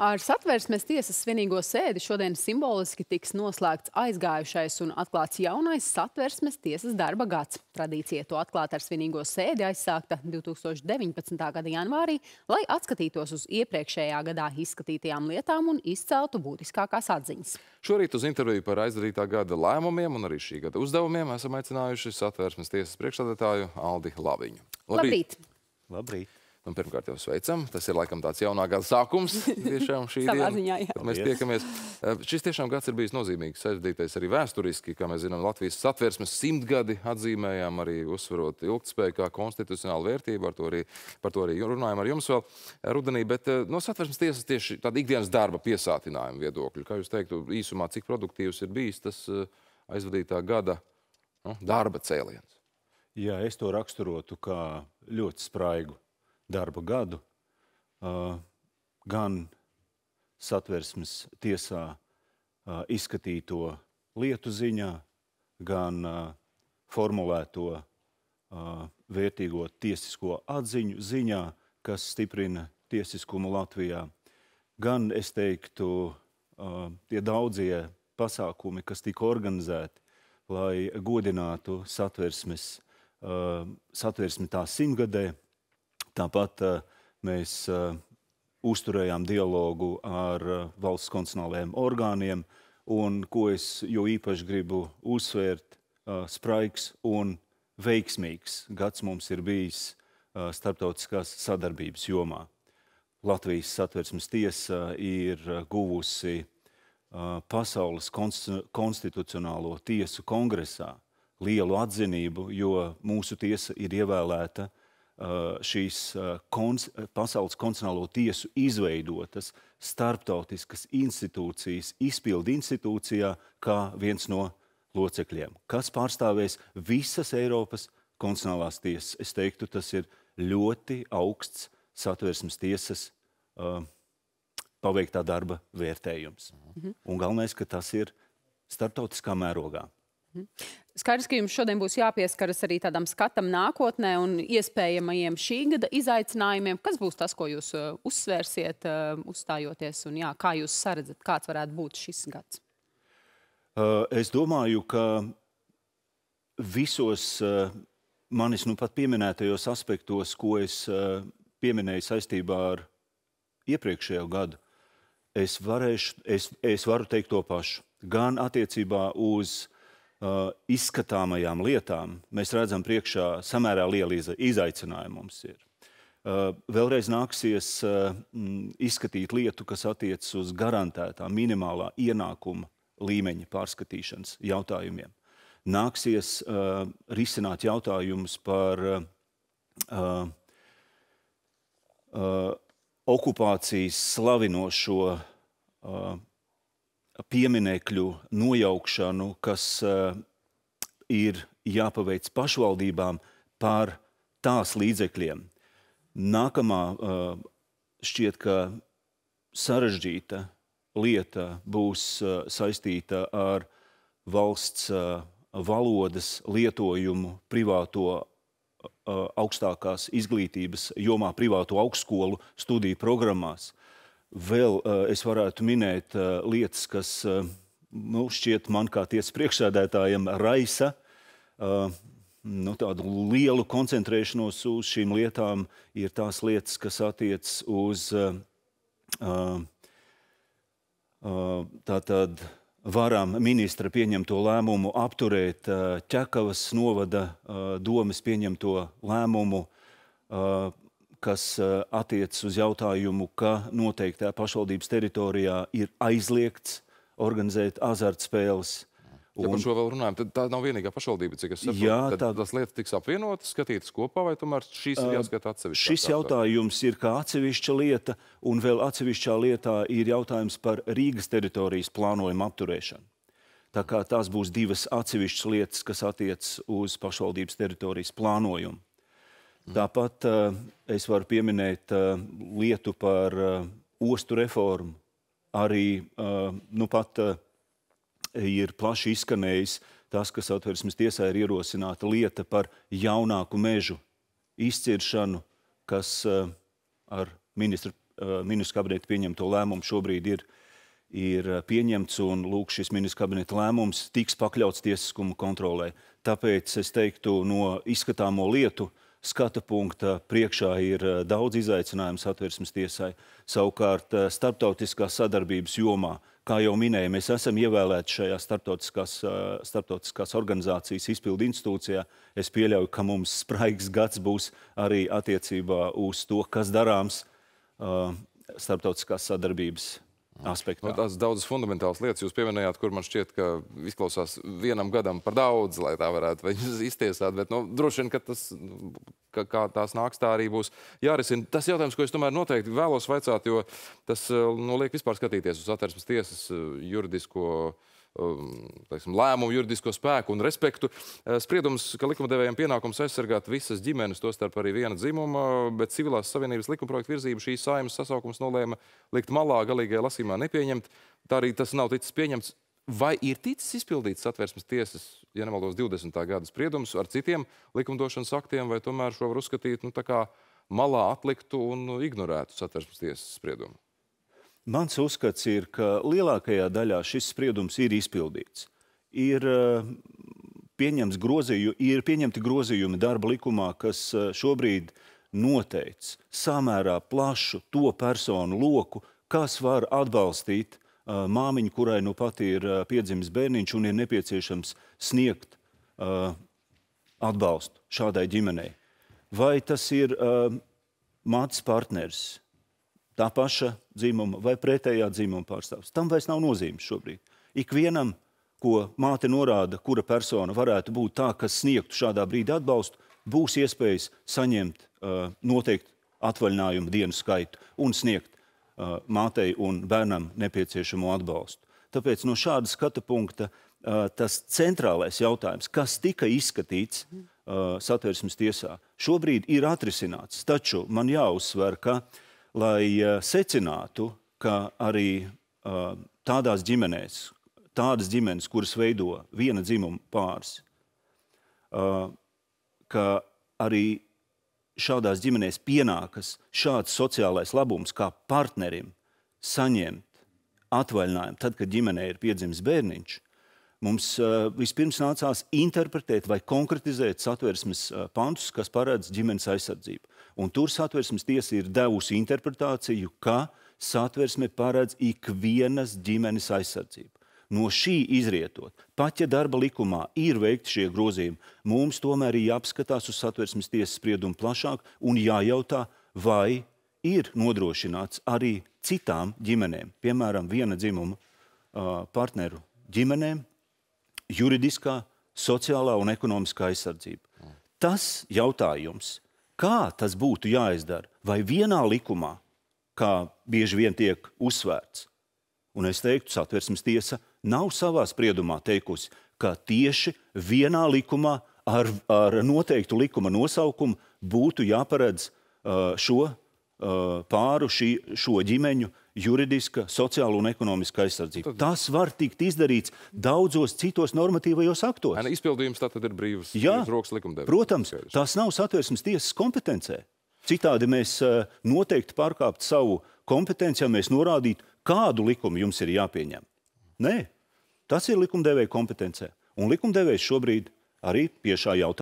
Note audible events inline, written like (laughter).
Ar satversmes tiesas svinīgo sēdi šodien simboliski tiks noslēgts aizgājušais un atklāts jaunais satversmes tiesas darba gads. Tradīcija to atklāt ar svinīgo sēdi aizsākta 2019. gada janvārī, lai atskatītos uz iepriekšējā gadā izskatītajām lietām un izceltu būtiskākās atziņas. Šorīt uz interviju par aizdarītā gada lēmumiem un arī šī gada uzdevumiem esam aicinājuši satversmes tiesas priekšsādātāju Aldi Laviņu. Labrīt! Labrīt! Labrīt. Nu, pirmkārt, jau sveicam. Tas ir laikam tāds jaunā gada sākums. (laughs) Tiešām šī diena, ziņā, jā. mēs tiekamies. Eh, Šis tiešām gads ir bijis nozīmīgs, saistītais arī vēsturiski. Kā mēs zinām, Latvijas satversmes simtgadi atzīmējām arī uzsverot ilgtspēju kā konstitucionālu vērtību. Ar to arī, par to arī runājam ar jums vēl rudenī. Bet eh, no satversmes tiesas tieši tāda ikdienas darba piesātinājuma viedokļa. Kā jūs teiktu, īsumā, cik produktīvs ir bijis tas eh, aizvadītā gada nu, darba cēliens? Jā, es to raksturotu kā ļoti spraigu darba gadu, uh, gan satversmes tiesā uh, izskatīto lietu ziņā, gan uh, formulēto vērtīgo tiesisko atziņu ziņā, kas stiprina tiesiskumu Latvijā, gan, es teiktu, tie daudzie pasākumi, kas tika organizēti, lai godinātu satversmes, satversmi tā simtgadē, Tāpat uh, mēs uh, uzturējām dialogu ar uh, valsts konstitucionālajiem orgāniem, un ko es jo īpaši gribu uzsvērt, spraigs un veiksmīgs gads mums ir bijis starptautiskās sadarbības jomā. Latvijas satversmes tiesa ir guvusi Pasaules konstitucionālo tiesu kongresā lielu atzinību, jo mūsu tiesa ir ievēlēta Uh, šīs uh, kons pasaules konstitucionālo tiesu izveidotas starptautiskas institūcijas, izpildu institūcijā, kā viens no locekļiem, kas pārstāvēs visas Eiropas konstitucionālās tiesas. Es teiktu, tas ir ļoti augsts satversmes tiesas uh, paveiktā darba vērtējums. -hmm. Un galvenais, ka tas ir starptautiskā mērogā. Skaidrs, ka jums šodien būs jāpieskaras arī tādam skatam nākotnē un iespējamajiem šī gada izaicinājumiem. Kas būs tas, ko jūs uh, uzsvērsiet, uh, uzstājoties, un jā, kā jūs saredzat, kāds varētu būt šis gads? Uh, es domāju, ka visos manis nu pat pieminētajos aspektos, ko es pieminēju saistībā ar iepriekšējo gadu, es, varēšu, es, es varu teikt to pašu. Gan attiecībā uz Uh, izskatāmajām lietām mēs redzam priekšā samērā liela izaicinājuma mums ir. Uh, vēlreiz nāksies uh, izskatīt lietu, kas attiecas uz garantētā minimālā ienākuma līmeņa pārskatīšanas jautājumiem. Nāksies risināt jautājumus par okupācijas slavinošo pieminekļu nojaukšanu, kas uh, ir jāpaveic pašvaldībām par tās līdzekļiem. Nākamā uh, šķiet, ka sarežģīta lieta būs uh, saistīta ar valsts valodas lietojumu privāto augstākās izglītības jomā, privāto augstskolu studiju programmās. Vēl uh, es varētu minēt uh, lietas, kas uh, nu, šķiet man kā tiesas priekšsēdētājiem raisa nu, tādu lielu koncentrēšanos uz šīm lietām, ir tās lietas, kas attiecas uz tātad varam ministra pieņemto lēmumu apturēt Ķekavas novada domas pieņemto lēmumu kas eh, attiecas uz jautājumu, ka noteiktā pašvaldības teritorijā ir aizliegts organizēt azartspēles. Ja par šo vēl runājam, tad tā nav vienīgā pašvaldība, cik es saprotu. Jā, tad tā... tas lietas tiks apvienotas, skatītas kopā, vai tomēr šīs ir jāskata atsevišķi? Šis jautājums ir kā atsevišķa lieta, un vēl atsevišķā lietā ir jautājums par Rīgas teritorijas plānojumu apturēšanu. Tā kā tās būs divas atsevišķas lietas, kas attiecas uz pašvaldības teritorijas plānojumu. Tāpat uh, es varu pieminēt uh, lietu par uh, ostu reformu. Arī nu pat ir plaši izskanējis tas, kas atversmes tiesā ir ierosināta lieta par jaunāku mežu izciršanu, kas ar ministra ministru kabineta pieņemto lēmumu šobrīd ir, ir pieņemts, un lūk, šis ministru kabineta lēmums tiks pakļauts tiesiskuma kontrolē. Tāpēc es teiktu, no izskatāmo lietu skata punkta priekšā ir daudz izaicinājumu satversmes tiesai. Savukārt starptautiskās sadarbības jomā Kā jau minēju, mēs esam ievēlēti šajā starptautiskās, starptautiskās organizācijas izpildu institūcijā. Es pieļauju, ka mums spraigs gads būs arī attiecībā uz to, kas darāms starptautiskās sadarbības aspektā. Nu, tās daudzas fundamentālas lietas jūs pieminējāt, kur man šķiet, ka izklausās vienam gadam par daudz, lai tā varētu viņus (laughs) iztiesāt, bet nu, droši vien, ka tas, ka, kā tās nāks, tā arī būs jārisina. Tas jautājums, ko es tomēr noteikti vēlos vaicāt, jo tas nu, liek vispār skatīties uz atversmes tiesas juridisko uh, teiksim, lēmumu, juridisko spēku un respektu. Uh, spriedums, ka likumdevējiem pienākums aizsargāt visas ģimenes, tostarp arī viena dzimuma, bet civilās savienības likumprojektu virzību šī saimas sasaukums nolēma likt malā galīgajā lasīmā nepieņemt. Tā arī tas nav ticis pieņemts. Vai ir ticis izpildīts satversmes tiesas, ja nemaldos, 20. gada spriedums ar citiem likumdošanas aktiem, vai tomēr šo var uzskatīt nu, kā malā atliktu un ignorētu satversmes tiesas spriedumu? Mans uzskats ir, ka lielākajā daļā šis spriedums ir izpildīts. Ir, eh, grozīju, ir pieņemti grozījumi darba likumā, kas eh, šobrīd noteic samērā plašu to personu loku, kas var atbalstīt eh, māmiņu, kurai nu pat ir piedzimis bērniņš un ir nepieciešams sniegt atbalstu šādai ģimenei. Vai tas ir mātes partneris, tā paša dzimuma vai pretējā dzimuma pārstāvs. Tam vairs nav nozīmes šobrīd. Ikvienam, ko māte norāda, kura persona varētu būt tā, kas sniegtu šādā brīdī atbalstu, būs iespējas saņemt uh, noteikti atvaļinājumu dienu skaitu un sniegt uh, mātei un bērnam nepieciešamo atbalstu. Tāpēc no šāda skata punkta uh, tas centrālais jautājums, kas tika izskatīts uh, satversmes tiesā, šobrīd ir atrisināts. Taču man jāuzsver, ka uh, lai uh, secinātu, ka arī uh, tādās ģimenēs, tādas ģimenes, kuras veido viena dzimuma pāris, uh, ka arī šādās ģimenēs pienākas šāds sociālais labums kā partnerim saņemt atvaļinājumu tad, kad ģimenē ir piedzimis bērniņš, mums uh, vispirms nācās interpretēt vai konkretizēt satversmes uh, pantus, kas paredz ģimenes aizsardzību. Un tur satversmes tiesa ir devusi interpretāciju, ka satversme paredz ikvienas ģimenes aizsardzību. No šī izrietot, pat ja darba likumā ir veikti šie grozījumi, mums tomēr ir jāapskatās uz satversmes tiesas spriedumu plašāk un jājautā, vai ir nodrošināts arī citām ģimenēm, piemēram, viena dzimuma uh, partneru ģimenēm, juridiskā, sociālā un ekonomiskā aizsardzība. Tas jautājums Kā tas būtu jāizdara? Vai vienā likumā, kā bieži vien tiek uzsvērts? Un es teiktu, satversmes tiesa nav savā spriedumā teikusi, ka tieši vienā likumā ar, ar noteiktu likuma nosaukumu būtu jāparedz uh, šo uh, pāru, šī, šo ģimeņu juridiska, sociāla un ekonomiska aizsardzība. Tad... Tas var tikt izdarīts daudzos citos normatīvajos aktos. Ēna, izpildījums tātad ir brīvs, Jā, brīvs rokas likumdevējs. Protams, tas nav satversmes tiesas kompetencē. Citādi mēs noteikti pārkāptu savu kompetenci, ja mēs norādītu, kādu likumu jums ir jāpieņem. Nē, tas ir likumdevēja kompetencē. Un likumdevējs šobrīd arī pie šā jautājuma.